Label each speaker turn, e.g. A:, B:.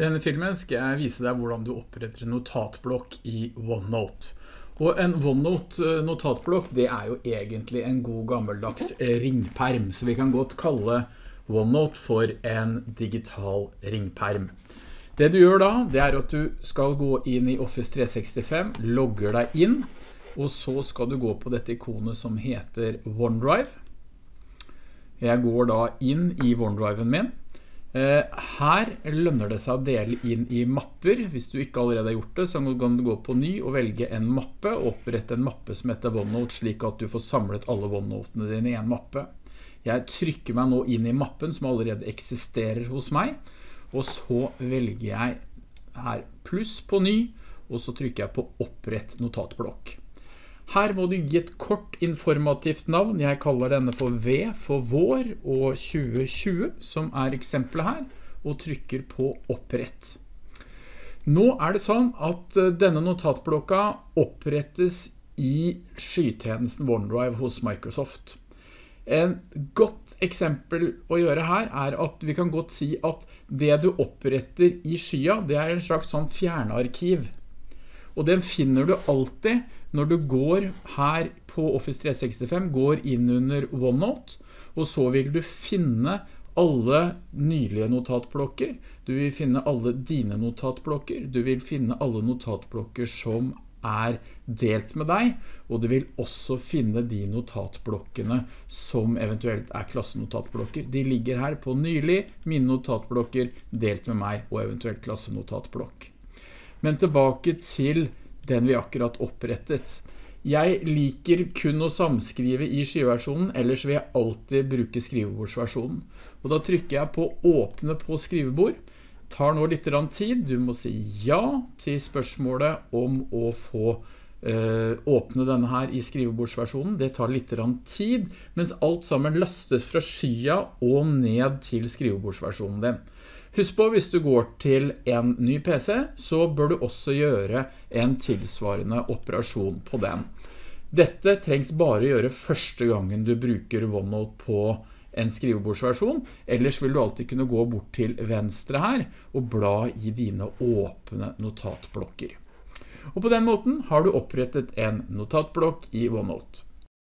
A: I denne filmen skal jeg vise deg hvordan du oppretter en notatblokk i OneNote. Og en OneNote notatblokk, det er jo egentlig en god gammeldags ringperm, så vi kan godt kalle OneNote for en digital ringperm. Det du gjør da, det er at du skal gå inn i Office 365, logger deg inn, og så skal du gå på dette ikonet som heter OneDrive. Jeg går da inn i OneDriven min, Eh, her lønner det seg å dele inn i mapper. Hvis du ikke allerede har gjort det, så kan du gå på ny og velge en mappe, og opprette en mappe som heter OneNote, slik at du får samlet alle OneNotene dine i en mappe. Jeg trykker meg nå inn i mappen som allerede eksisterer hos meg, og så velger jeg her pluss på ny, og så trykker jeg på opprett notatblokk. Her må du gi et kort informativt navn. Jeg kaller denne for V for vår og 2020, som er eksempelet her, og trykker på opprett. Nå er det sånn at eh, denne notatblokka opprettes i skytjenesten OneDrive hos Microsoft. En godt eksempel å gjøre her er at vi kan godt si at det du oppretter i skya, det er en slags sånn fjernarkiv. Og den finner du alltid når du går her på Office 365, går inn under OneNote, og så vil du finne alle nylige notatblokker, du vil finne alle dine notatblokker, du vil finne alle notatblokker som er delt med deg, og du vil også finne de notatblokkene som eventuelt er klassenotatblokker. De ligger her på nylig, mine notatblokker, delt med meg og eventuelt klassenotatblokk. Men tilbake til den vi akkurat opprettet. Jeg liker kun å samskrive i skyversjonen, ellers vil jeg alltid bruke skrivebordsversjonen. Og da trykker jeg på åpne på skrivebord. Tar nå litt tid. Du må si ja til spørsmålet om å få øh, åpne denne her i skrivebordsversjonen. Det tar litt tid, mens alt sammen lastes fra skya og ned til skrivebordsversjonen din. Husk på, hvis du går til en ny PC, så bør du også gjøre en tilsvarende operasjon på den. Dette trengs bare gjøre første gangen du bruker OneNote på en skrivebordsversjon, ellers vil du alltid kunne gå bort til venstre her og bla i dine åpne notatblokker. Og på den måten har du opprettet en notatblokk i OneNote.